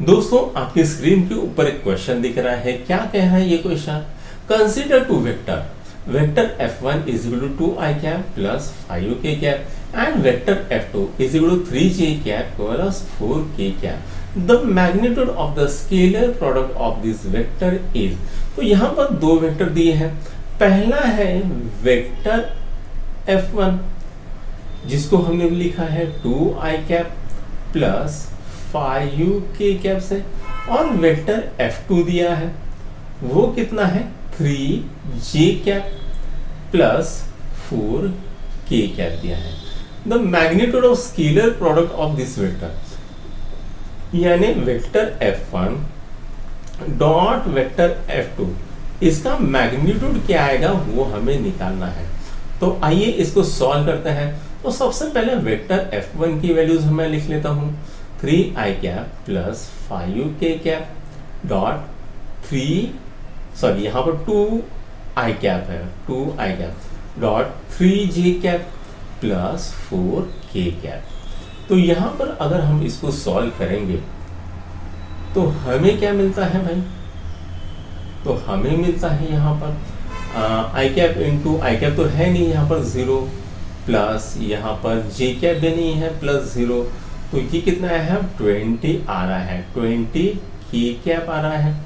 दोस्तों, आपके स्क्रीन के ऊपर एक क्वेश्चन दिख रहा है। क्या कह रहा है ये question consider two vector vector f1 one is two I cap plus five K cap and vector f2 two is three J cap plus four K cap the magnitude of the scalar product of this vector is तो यहाँ पर दो vector दिए हैं। पहला है vector F one जिसको हमने लिखा है two I cap plus five K cap से और वेक्टर F2 दिया है। वो कितना है? Three J cap plus four K cap दिया है। The magnitude of scalar product of this vector, यानी vector F1 dot vector F2 इसका मैग्नीट्यूड क्या आएगा वो हमें निकालना है। तो आइए इसको सॉल्व करते हैं। तो सबसे पहले वेक्टर F1 की वैल्यूज़ मैं लिख लेता हूँ। Three I cap plus five K cap dot three sorry यहाँ पर टू आई कैप है two I cap dot three J cap plus four K cap तो यहाँ पर अगर हम इसको सॉल्व करेंगे तो हमें क्या मिलता है भाई? तो हमें मिलता है यहाँ पर I cap into I cap तो है नहीं, यहाँ पर ज़ीरो प्लस यहाँ पर जे कैप भी नहीं है प्लस ज़ीरो तो ये कितना है? ट्वेंटी आ रहा है। ट्वेंटी की कैप आ रहा है?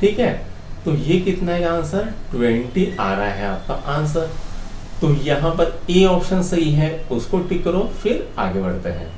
ठीक है? तो ये कितना है आंसर? ट्वेंटी आ रहा है आपका आंसर। तो यहाँ पर ए ऑप्शन सही है, उसको टिक करो, फिर आगे बढ़ते हैं।